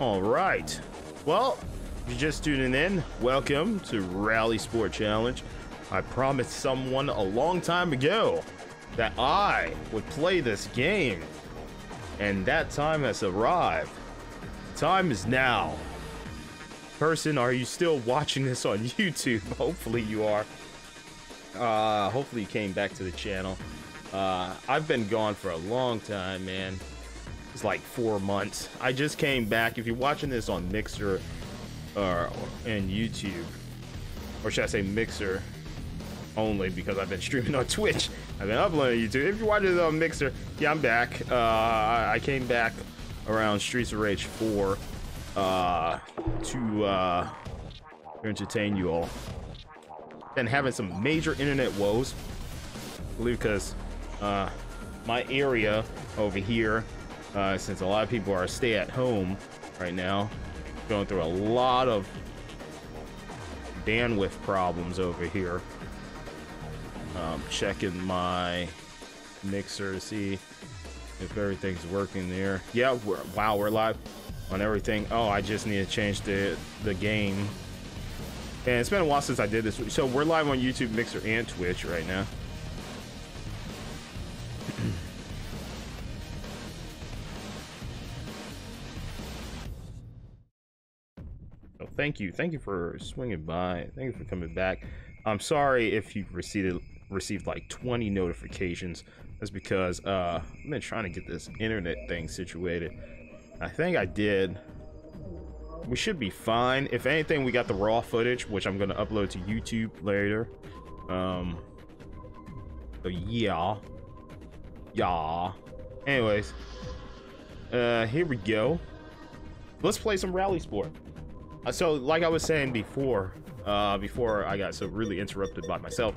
All right. Well, if you're just tuning in, welcome to RalliSport Challenge. I promised someone a long time ago that I would play this game, and that time has arrived. Time is now. Person, are you still watching this on YouTube? Hopefully you are. Uh, hopefully you came back to the channel. Uh, I've been gone for a long time, man. It's like four months. I just came back. If you're watching this on Mixer or and YouTube, or should I say Mixer only because I've been streaming on Twitch. I've been uploading YouTube. If you're watching this on Mixer, yeah, I'm back. Uh, I came back around Streets of Rage 4 uh, to uh, entertain you all. Been having some major internet woes. I believe because uh, my area over here uh, since a lot of people are stay at home right now, going through a lot of bandwidth problems over here. Um, checking my mixer to see if everything's working there. Yeah, we're, wow, we're live on everything. Oh, I just need to change the the game. And it's been a while since I did this. So we're live on YouTube, Mixer, and Twitch right now. Thank you, thank you for swinging by. Thank you for coming back. I'm sorry if you received received like 20 notifications. That's because uh, I've been trying to get this internet thing situated. I think I did. We should be fine. If anything, we got the raw footage, which I'm gonna upload to YouTube later. Um. So yeah, yeah. Anyways, uh, here we go. Let's play some rally sport. Uh, so like I was saying before, uh, before I got so really interrupted by myself,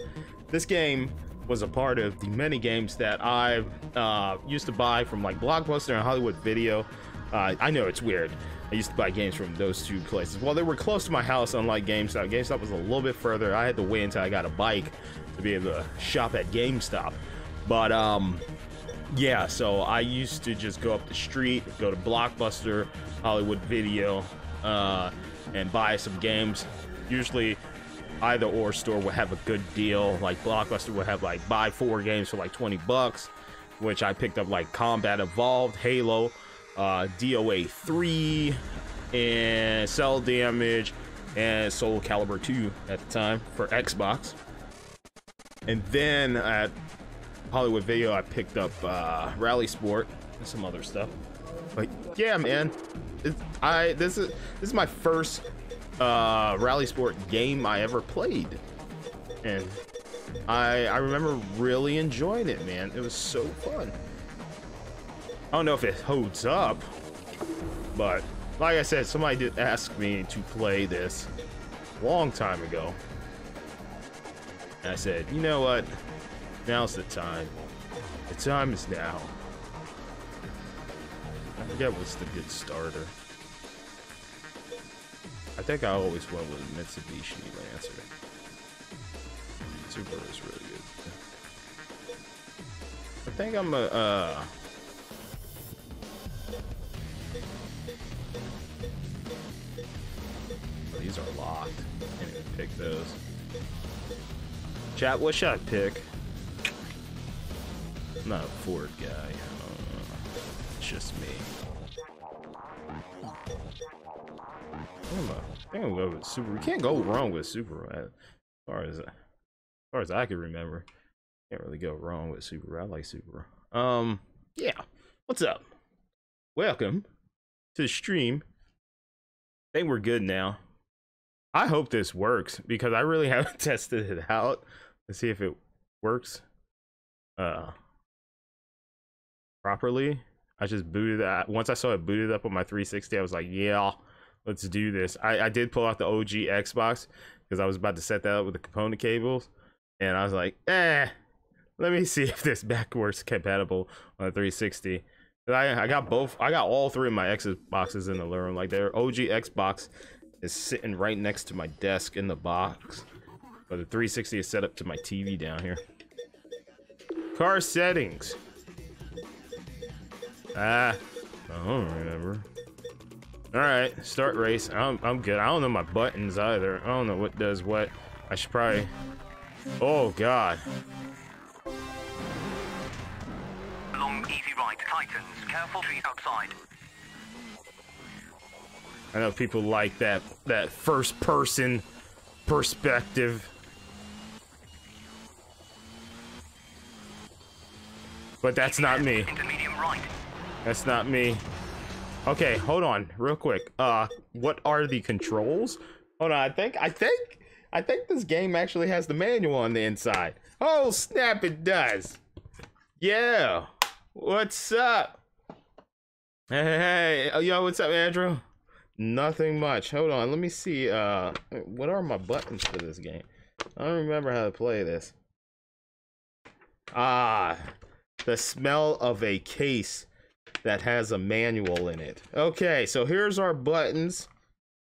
this game was a part of the many games that I uh, used to buy from like Blockbuster and Hollywood Video. Uh, I know it's weird. I used to buy games from those two places. Well, they were close to my house, unlike GameStop. GameStop was a little bit further. I had to wait until I got a bike to be able to shop at GameStop. But um, yeah, so I used to just go up the street, go to Blockbuster, Hollywood Video, uh, and buy some games. Usually, either or store will have a good deal. Like Blockbuster will have like buy four games for like 20 bucks, which I picked up like Combat Evolved, Halo, uh, DOA 3, and Cel Damage, and Soul Calibur 2 at the time for Xbox. And then at Hollywood Video, I picked up uh, RalliSport and some other stuff. But yeah, man, it, I this is this is my first uh, RalliSport game I ever played, and I I remember really enjoying it, man. It was so fun. I don't know if it holds up, but like I said, somebody did ask me to play this a long time ago. And I said, you know what? Now's the time. The time is now. I forget what's the good starter. I think I always went with Mitsubishi Lancer. Super is really good. I think I'm a, uh... These are locked. Can't even pick those. Chat, what should I pick? I'm not a Ford guy. It's just me. I think Super. You can't go wrong with Super. As far as as far as I can remember, can't really go wrong with Super. I like Super. Um, yeah. What's up? Welcome to the stream. I think we're good now. I hope this works because I really haven't tested it out to see if it works uh properly. I just booted that once I saw it booted up on my 360, I was like, yeah, let's do this. I, I did pull out the OG Xbox because I was about to set that up with the component cables, and I was like, eh, let me see if this backwards compatible on the 360. I I got both. I got all three of my Xboxes in the living room. Like their OG Xbox is sitting right next to my desk in the box, but the 360 is set up to my TV down here. Car settings. Ah, I don't remember. All right, start race. I'm, I'm good. I don't know my buttons either. I don't know what does what. I should probably... Oh, God. Long, easy right. Tightens. Careful trees outside. I know people like that that first person perspective. But that's not me. Into medium right. That's not me. Okay, hold on, real quick. Uh, what are the controls? Hold on, I think, I think, I think this game actually has the manual on the inside. Oh, snap, it does. Yeah. What's up? Hey, hey, hey. Oh, yo, what's up, Andrew? Nothing much. Hold on, let me see. Uh, what are my buttons for this game? I don't remember how to play this. Ah, the smell of a case that has a manual in it. Okay, so here's our buttons.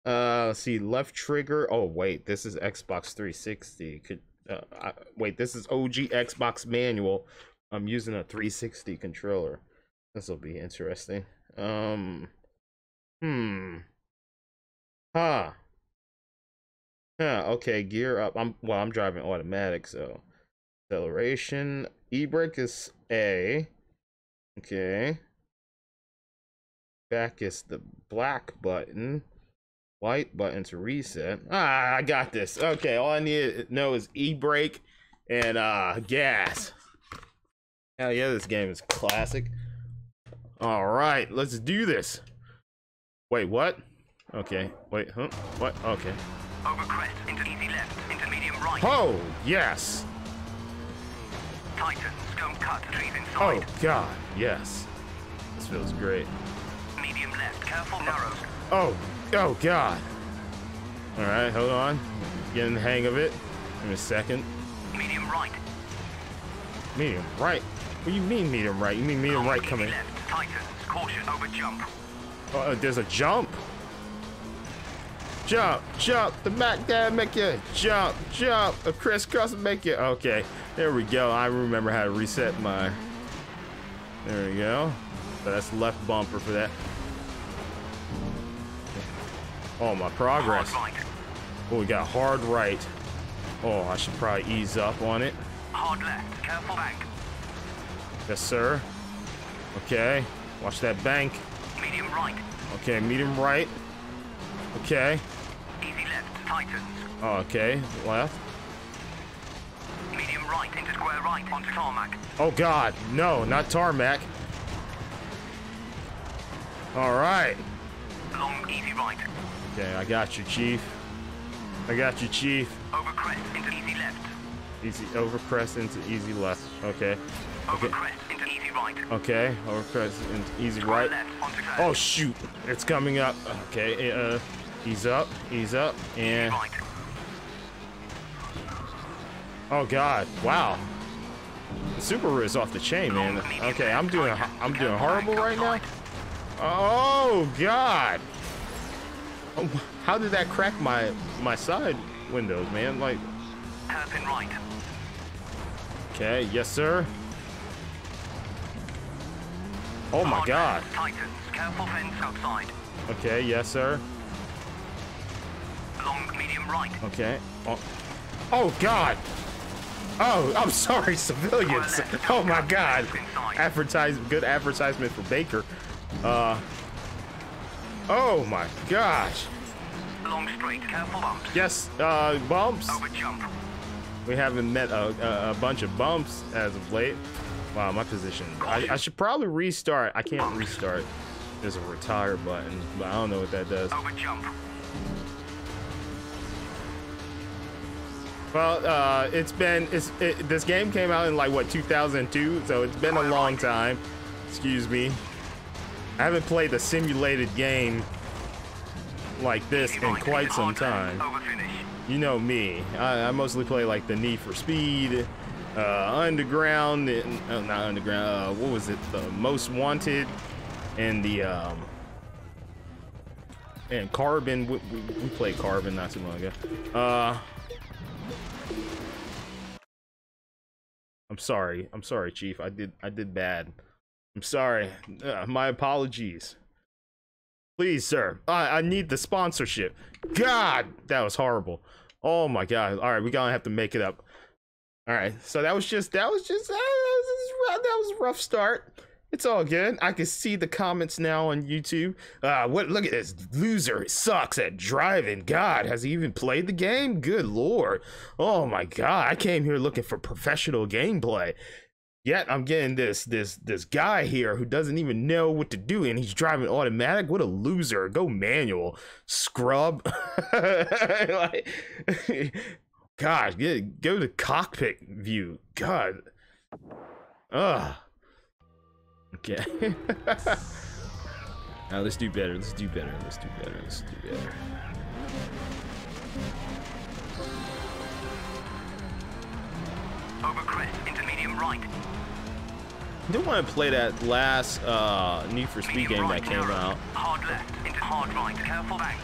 Uh, see, left trigger. Oh, wait, this is Xbox 360. Could uh, I, wait, this is OG Xbox manual. I'm using a 360 controller. This will be interesting. Um, hmm. Huh. Huh. Okay, gear up. I'm well. I'm driving automatic, so acceleration. E-brake is A. Okay. Back is the black button. White button to reset. Ah, I got this. Okay, all I need to know is e-brake and uh gas. Hell yeah, this game is classic. All right, let's do this. Wait, what? Okay, wait, huh? What? Okay. Over crest. Into easy left. Into medium right. Oh, yes. Tightens. Don't cut. Trees Oh. God, yes. This feels great. Medium left. Careful narrows. Oh, oh, God. All right, hold on. Getting the hang of it. In a second. Medium right. Medium right. What do you mean medium right? You mean medium Long, right coming? left. Tightens. Caution. Over jump. Oh, uh, there's a jump. Jump, jump. The Mac Dad make you jump, jump. A Kris Kross make you. Okay, there we go. I remember how to reset my. There we go. So that's left bumper for that. Oh, my progress. Oh, we got hard right. Oh, I should probably ease up on it. Hard left. Careful bank. Yes, sir. Okay. Watch that bank. Medium right. Okay, medium right. Okay. Easy left. Tightens. Oh, okay. Left. Medium right. Into square right. Onto tarmac. Oh, God. No, not tarmac. All right. Long, easy right. Okay, I got you, Chief. I got you, Chief. Over crest. Into easy left. Easy over crest into easy left. Okay. Okay. crest. Into easy right. Okay. Over crest into easy right. left. Oh shoot! It's coming up. Okay. Uh, ease up. Ease up. And Right. oh god! Wow. The Subaru is off the chain, man. Okay, I'm doing I'm doing horrible right now. Oh god! How did that crack my my side windows, man? Like, Hairpin right. okay, yes sir. Oh my Hard god. Tightens. Careful fence outside. Okay, yes sir. Long, medium right. Okay. Oh, oh God. Oh, I'm sorry, civilians. Oh my God. Advertise, good advertisement for Baker. Uh. Oh my gosh. Long straight. Careful bumps. Yes. Uh, bumps. Over jump. We haven't met a, a, a bunch of bumps as of late. Wow, my position. I, I should probably restart. I can't restart. There's a retire button, but I don't know what that does. Over jump. Well, uh, it's been it's it, this game came out in like what 2002, so it's been a long time. Excuse me. I haven't played a simulated game like this in quite some time. You know me. I, I mostly play like the Need for Speed, uh, Underground, and, uh, not Underground. Uh, what was it? The Most Wanted, and the um, and Carbon. We, we, we played Carbon not too long ago. Uh, I'm sorry. I'm sorry, Chief. I did I did bad. I'm sorry. Uh, my apologies. Please, sir. I, I need the sponsorship. God, that was horrible. Oh my god. All right, we're gonna have to make it up. All right, so that was just that was just that was, that was a rough start. It's all good. I can see the comments now on YouTube. Uh, what? Look at this loser. Sucks at driving. God, has he even played the game? Good lord. Oh my god. I came here looking for professional gameplay. Yet I'm getting this this this guy here who doesn't even know what to do, and he's driving automatic. What a loser! Go manual, scrub. like, get, go to cockpit view. God. Ugh. Okay. now let's do better. Let's do better. Let's do better. Let's do better. Over crest into medium right. I do want to play that last uh, Need for Speed game that came out. Hard left into hard right. Careful bank.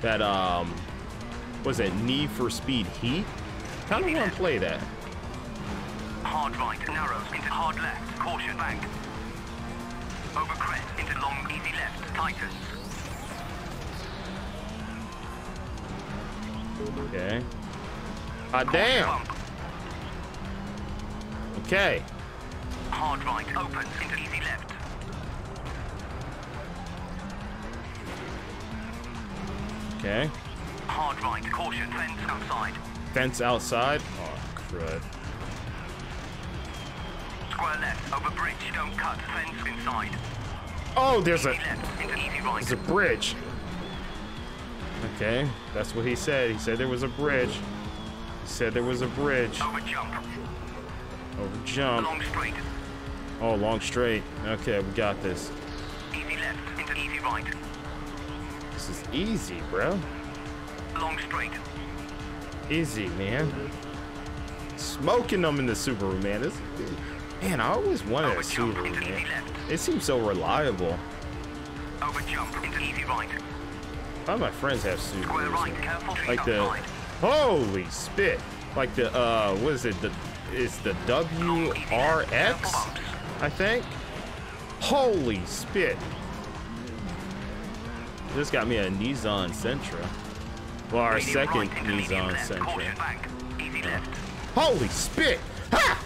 That um, was it Need for Speed Heat? Kind of want to play that. Hard right. Narrows into hard left. Caution bank. Over crest into long easy left. Tightens. Okay. Ah damn. Okay. Hard right. Opens into easy left. Okay. Hard right. Caution. Fence outside. Fence outside. Oh crud. Square left. Over bridge. Don't cut. Fence inside. Oh, there's a left into easy right. there's a bridge. Okay, that's what he said. He said there was a bridge. He said there was a bridge. Over jump. Over jump. Long straight. Oh, long straight. Okay, we got this. Easy left into easy right. This is easy, bro. Long straight. Easy, man. Smoking them in the Subaru, man. This, man, I always wanted a Over jump Subaru, man. It seems so reliable. Over jump into easy right. A of my friends have Subarus. right. Like the holy spit. Like the uh, what is it? The is the WRX, I think. Holy spit. This got me a Nissan Sentra. Well, our second Nissan Sentra. bank. Uh, holy spit! Ha!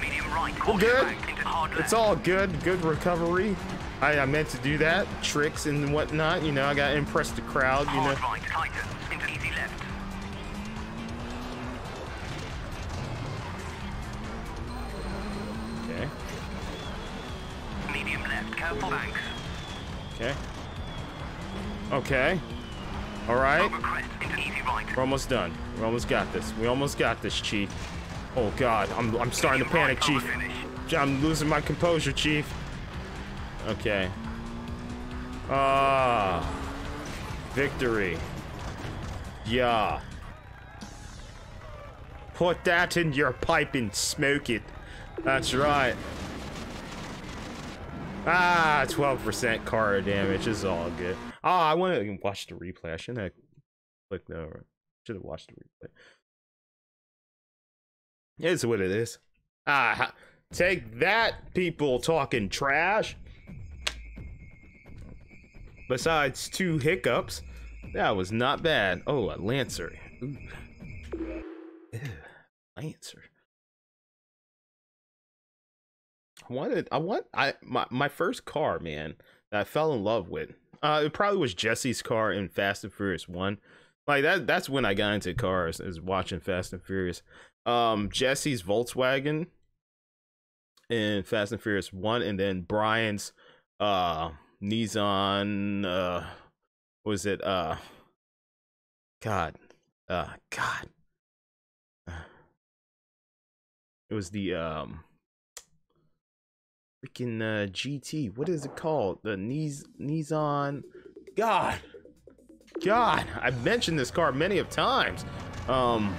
Medium right. We're good. bank into hard left. It's all good. Good recovery. I, I meant to do that. Tricks and whatnot. You know, I got to impress the crowd. You know. Okay. Okay. All right. We're almost done. We almost got this. We almost got this, Chief. Oh God, I'm I'm starting to panic, Chief. I'm losing my composure, Chief. Okay. Ah. victory. Yeah. Put that in your pipe and smoke it. That's right. Ah, 12% car damage is all good. Oh, I want to watch the replay. I shouldn't have clicked over. Should have watched the replay. It's what it is. Ah, take that, people talking trash. Besides two hiccups, that was not bad. Oh, a Lancer. Ooh. Ew, Lancer. I wanted, I want, I my my first car, man, that I fell in love with. Uh, it probably was Jesse's car in Fast and Furious One. Like that, that's when I got into cars, is watching Fast and Furious. Um, Jesse's Volkswagen in Fast and Furious One, and then Brian's uh Nissan. Uh, was it? Uh, God, uh, God. It was the um freaking uh, GT. What is it called? The Nis Nissan. God, God. I've mentioned this car many of times. Um,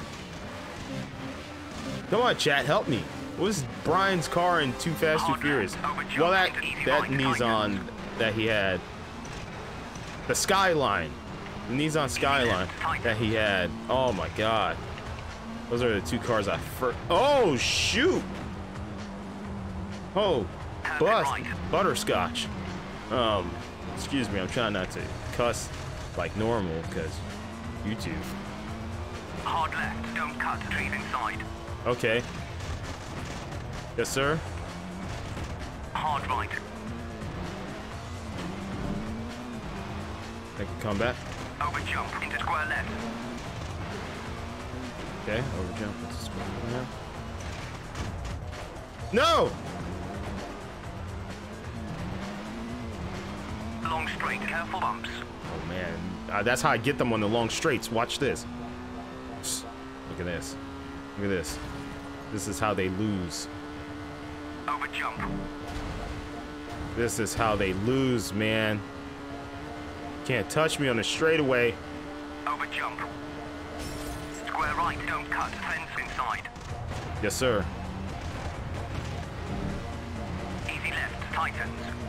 come on, chat, help me. What was Brian's car in Too Fast Too Furious? Well, that that Nissan that he had, the Skyline, the Nissan Skyline that he had. Oh my God. Those are the two cars I first. Oh shoot! Oh, bust butterscotch. Um, excuse me, I'm trying not to cuss like normal because YouTube. Hard left. Don't cut. Trees inside. Okay. Yes, sir. Hard right. Make a comeback. Over jump into square left. Okay, over jump. Let's just now. No! Long straight. Careful bumps. Oh man, uh, that's how I get them on the long straights. Watch this. Look at this. Look at this. This is how they lose. Over jump. This is how they lose, man. Can't touch me on the straightaway. Over jump. Square right. Don't cut. Fence inside. Yes, sir. Easy left. Tightens.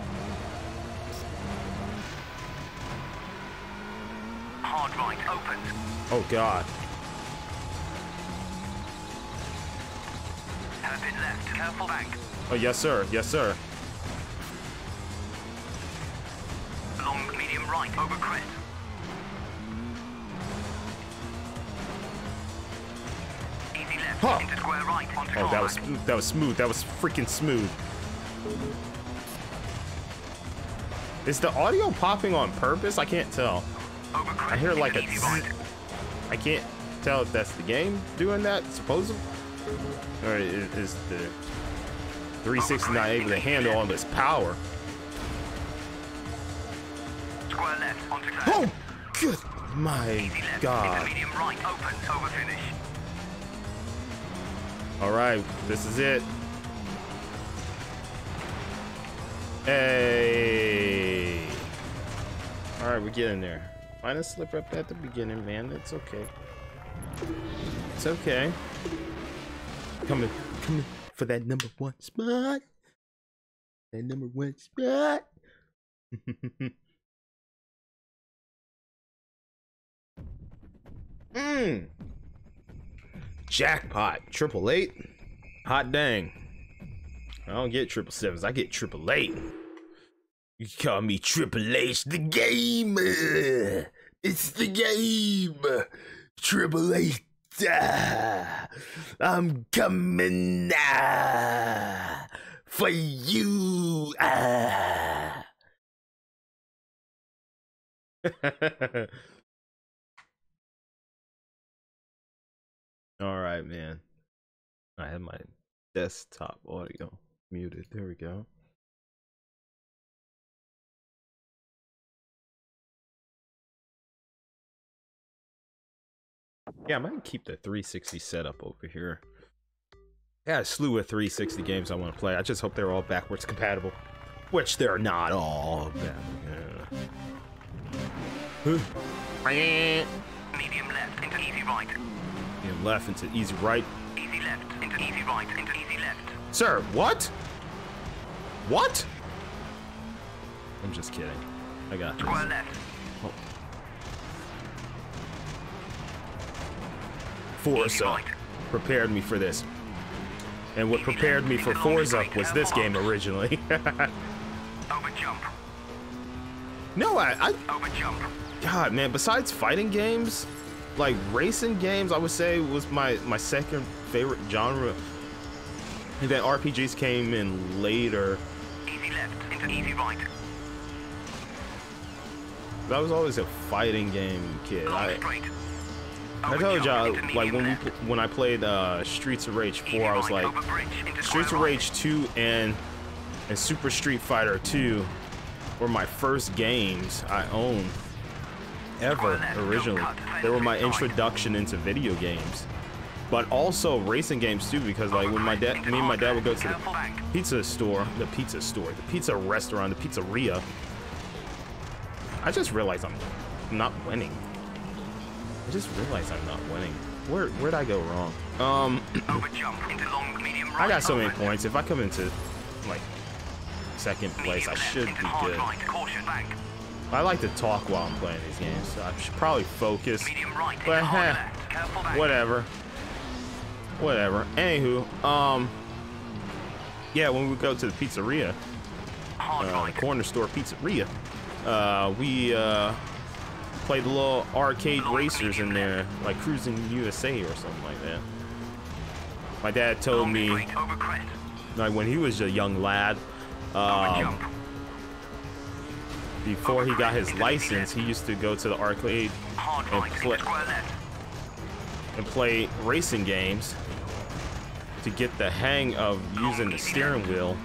Hard right. Oh God. Hairpin left. Careful bank. Oh yes, sir. Yes, sir. Long medium right. Over crest. Easy left. Huh. Into square right. Onto Oh, that was that was smooth. That was freaking smooth. Is the audio popping on purpose? I can't tell. Over crest. I hear like a. I can't tell if that's the game doing that, supposedly, or i- is the 360 not able to handle all this power. Square left. Onto. Oh, good my Easy left. Into God! medium right. Opens. Over finish. All right, this is it. Hey! All right, we're getting there. Find a slip up at the beginning, man. It's okay. It's okay. Coming, coming for that number one spot. That number one spot. Mmm. Jackpot. Triple eight. Hot dang. I don't get triple sevens. I get triple eight. You call me Triple H the game. It's the game. Triple H. Ah, I'm coming ah, for you. Ah. All right, man. I have my desktop audio muted. There we go. Yeah, I might keep the 360 setup over here. I got a slew of 360 games I want to play. I just hope they're all backwards compatible, which they're not all. Yeah. Medium left. Into easy right. And left into easy right. Easy left. Into easy right. Into easy left. Sir, what? What? I'm just kidding. I got this. Square left. Forza prepared me for this. And what prepared me for Forza was this game originally. No, I, I, God, man, besides fighting games, like racing games, I would say was my, my second favorite genre. And then RPGs came in later. Easy left. Into easy right. I was always a fighting game kid. I. I told y'all, like when we when I played uh, Streets of Rage 4, I was like, Over bridge. Into Streets of. Rage 2 and and Super Street Fighter 2 were my first games I owned ever originally. They were my introduction into video games. But also racing games too, because like when my dad, me and my dad would go to the pizza store, the pizza store, the pizza restaurant, the pizzeria. I just realized I'm not winning. I just realized I'm not winning. Where where'd I go wrong? Um, jump into long medium right. I got so many Over. points. If I come into like second place, Medium I should be good. Right. Caution bank. I like to talk while I'm playing these games, so I should probably focus. Right. But heh, left. Careful bank. whatever. Whatever. Anywho, um, yeah, when we go to the pizzeria, Hard uh, right. corner store pizzeria. Uh, we uh, played the little arcade racers in there, like Cruis'n USA or something like that. My dad told me, like when he was a young lad, um, before he got his license, he used to go to the arcade and play- and play racing games to get the hang of using the steering wheel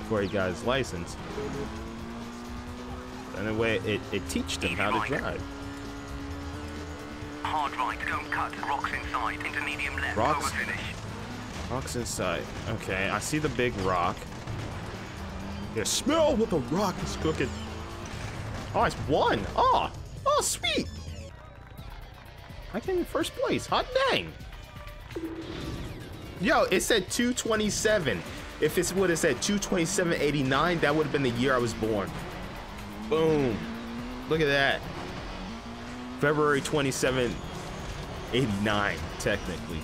before he got his license. And the way it, it teached him how to drive. Hard right. Don't cut. Rocks inside. Into medium left. Rocks? Over finish. Rocks inside. Okay, I see the big rock. Yeah, smell what the rock is cooking. Oh, it's one. Oh, oh, sweet. I came in first place. Hot dang. Yo, it said 227. If it would have said 227.89, that would have been the year I was born. Boom. Look at that. February 27, 89, technically.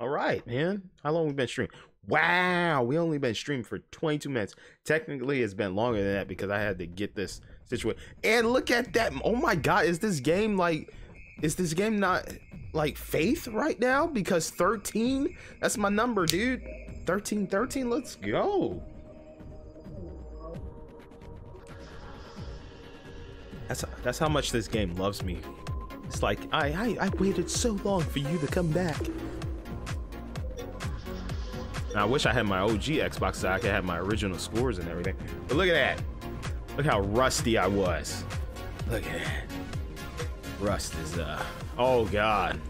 All right, man. How long we been streaming? Wow, we only been streaming for 22 minutes. Technically, it's been longer than that because I had to get this situation. And look at that. Oh my god, is this game like is this game not like faith right now? Because 13, that's my number, dude. 13 13, let's go. That's that's how much this game loves me. It's like I I, I waited so long for you to come back. Now, I wish I had my OG Xbox so I could have my original scores and everything. But look at that. Look how rusty I was. Look at that. Rust is uh oh god.